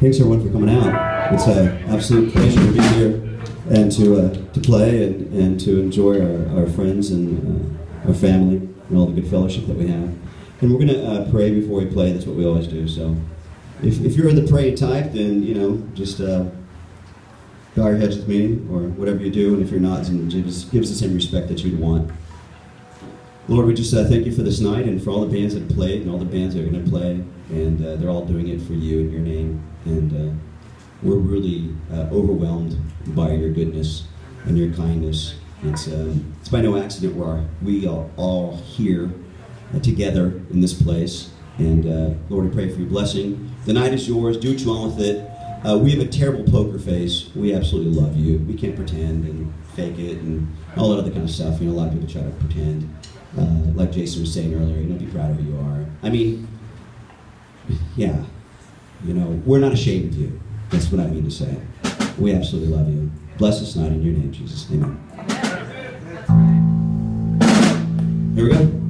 Thanks everyone for coming out. It's an absolute pleasure to be here and to uh, to play and, and to enjoy our, our friends and uh, our family and all the good fellowship that we have. And we're going to uh, pray before we play. That's what we always do. So if, if you're the pray type, then, you know, just uh, bow your heads with me or whatever you do. And if you're not, then us, give us the same respect that you'd want. Lord, we just uh, thank you for this night and for all the bands that played and all the bands that are going to play. And uh, they're all doing it for you in your name. And uh, we're really uh, overwhelmed by your goodness and your kindness. It's, um, it's by no accident we're, we are all here uh, together in this place. And uh, Lord, we pray for your blessing. The night is yours. Do what you want with it. Uh, we have a terrible poker face. We absolutely love you. We can't pretend and fake it and all that other kind of stuff. You know, a lot of people try to pretend. Uh, like Jason was saying earlier, you know, be proud of who you are. I mean, yeah, you know, we're not ashamed of you. That's what I mean to say. We absolutely love you. Bless us not in your name, Jesus. Amen. Here we go.